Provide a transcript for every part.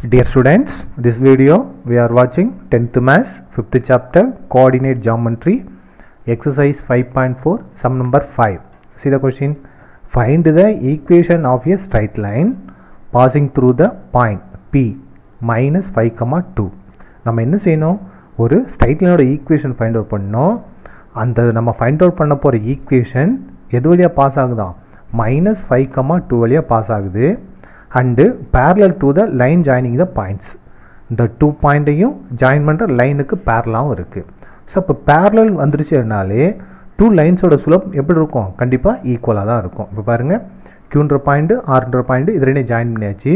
Dear students, this video we are watching 10th Mass 5th chapter Coordinate Geometry exercise 5.4 sum number 5. See the question Find the equation of a straight line passing through the point P minus 5, comma 2. நம்ம என்ன செய்யணும் ஒரு straight லைனோட equation find out பண்ணோம் அந்த நம்ம find out பண்ண போகிற ஈக்குவேஷன் எது வழியாக பாஸ் ஆகுதான் மைனஸ் ஃபைவ் கம்மா டூ வழியாக பாஸ் ஆகுது and parallel to the line joining the points இந்த டூ பாயிண்ட்டையும் ஜாயின் பண்ணுற லைனுக்கு பேரலாகவும் இருக்குது ஸோ இப்போ பேரலல் வந்துருச்சுனாலே டூ லைன்ஸோட சுலப் எப்படி இருக்கும்? கண்டிப்பாக ஈக்குவலாக தான் இருக்கும். இப்போ பாருங்கள் க்யூன்ற பாயிண்ட்டு ஆர்ன்ற பாயிண்ட்டு இது ரெண்டையும் ஜாயின் பண்ணியாச்சு.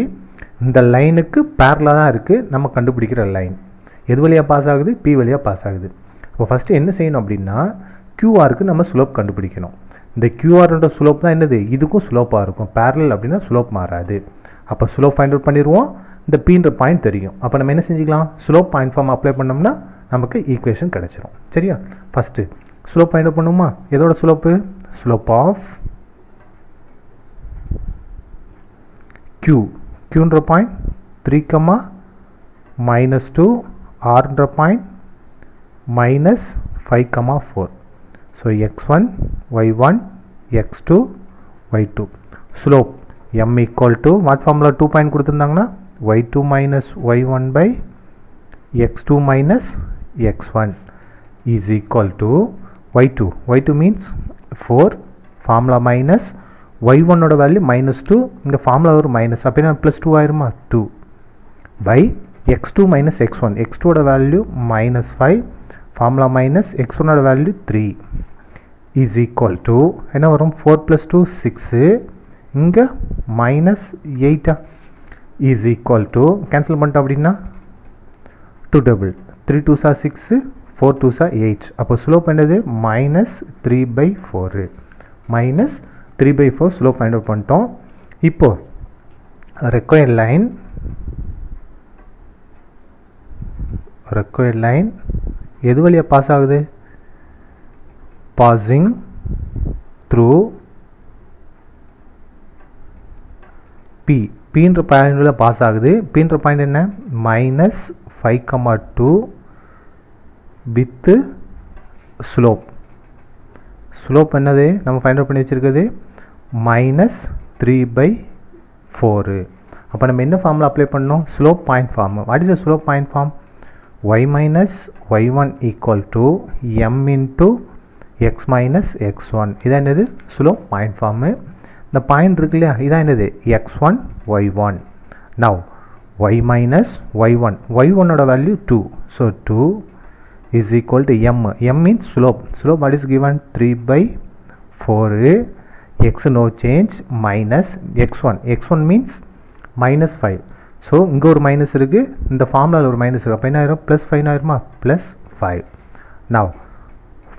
இந்த லைனுக்கு பேரலாக தான் இருக்குது நம்ம கண்டுபிடிக்கிற லைன் எது வழியாக பாஸ் ஆகுது? பி வழியாக பாஸ் ஆகுது. இப்போ ஃபஸ்ட்டு என்ன செய்யணும் அப்படின்னா க்யூஆருக்கு நம்ம சுலப் கண்டுபிடிக்கணும். இந்த கியூஆரோட ஸ்லோப் தான் என்னது? இதுக்கும் ஸ்லோப்பாக இருக்கும். பேரலல் அப்படின்னா ஸ்லோப் மாறாது. அப்போ ஸ்லோப் ஃபைண்ட் அவுட் பண்ணிடுவோம் இந்த பீன்ற பாயிண்ட் தெரியும். அப்போ நம்ம என்ன செஞ்சுக்கலாம்? ஸ்லோப் பாயிண்ட் ஃபார்ம் அப்ளை பண்ணோம்னா நமக்கு ஈக்குவேஷன் கிடச்சிரும். சரியா? ஃபஸ்ட்டு ஸ்லோப் ஃபைண்ட் அவுட் பண்ணுமா எதோட slope slope of Q க்யூன்ற point three comma minus two ஆர்ன்ற point minus five comma four so x one y one x two y two slope m equal to what formula two point கொடுத்துருந்தாங்கன்னா y two minus y one by x two minus x one is equal to y two y two means four formula minus y ஒன்னோட value minus two இங்கே formula ஒரு minus அப்படின்னா plus two ஆயிருமா two by x two minus x one x டூவோட value minus five formula minus X ஒன்னோட value three is equal to என்ன வரும்? Four plus two six இங்கே மைனஸ் எயிட்டா இஸ் ஈக்குவல் டு கேன்சல் பண்ணிட்டோம் அப்படின்னா டூ டபுள் த்ரீ டூ சா six four two சா எயிட் அப்போ ஸ்லோப் என்னது minus three by four minus three by four slope find out பண்ணிட்டோம். இப்போது ரெக்கொயர் லைன் ரெக்கொயர் லைன் எது வழியாக பாஸ் ஆகுது? பாசிங் த்ரூ பி பீன்ற பாயிண்டில் பாஸ் ஆகுது. பீன்ற பாயிண்ட் என்ன? Minus five comma two with slope slope என்னது? நம்ம ஃபைண்ட் அவுட் பண்ணி வச்சுருக்குது மைனஸ் த்ரீ பை ஃபோரு அப்போ நம்ம என்ன ஃபார்மில் அப்ளை பண்ணோம் slope point form what is a slope point form Y minus Y one equal to M into X minus X one இதான் என்னது ஸ்லோப் பாயிண்ட் ஃபார்மு இந்த பாயிண்ட் இருக்கு இல்லையா இதான் என்னது X one Y one now Y minus Y one y ஒன்னோட value two so two is equal to m. m means slope. Slope what is given? 3 by 4 x no change minus x1 x1 means minus 5 so இங்கே ஒரு minus இருக்குது இந்த ஃபார்முலாவில் ஒரு minus இருக்குது அப்போ என்ன ஆயிரும்? ப்ளஸ் ஃபைவ் ஆயிருமா? Plus five now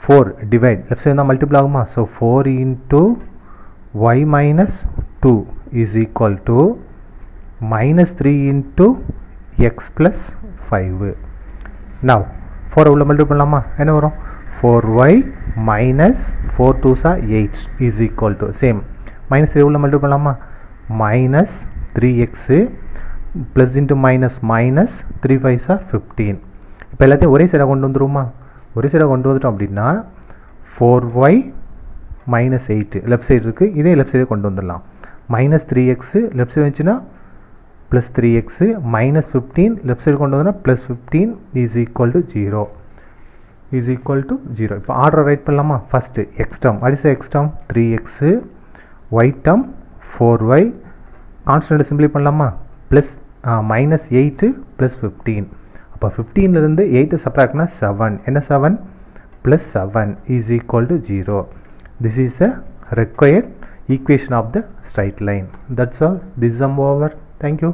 four divide left side தான் மல்டிபிள் ஆகுமா? So four into Y minus two is equal to minus three into X plus five now four உள்ள மல்டிபிள் பண்ணலாமா? என்ன வரும்? Four Y minus four two சா eight is equal to same minus three உள்ள multiple பண்ணலாமா? Minus three X plus into minus minus three five சா fifteen இப்போ எல்லாத்தையும் ஒரே சைடாக கொண்டு வந்துருமா ஒரே சைடாக கொண்டு வந்துட்டோம் அப்படின்னா four Y minus eight left side இருக்குது இதே லெஃப்ட் சைடே கொண்டு வந்துடலாம். Minus three X left side வந்துச்சுன்னா plus three 3x minus 15 left side கொண்டு வந்தா ப்ளஸ் 15 is equal to 0 is equal to 0 இப்போ ஆர்டர் ரைட் பண்ணலாமா? First x term. What is the x term? 3x y term 4y constant simplify பண்ணலாமா? Plus minus eight plus fifteen அப்போ ஃபிஃப்டீன்லேருந்து eight சப்ராக்ட்னா seven என்ன seven plus seven is equal to zero this is the required equation of the straight line. That's all. This is over. Thank you.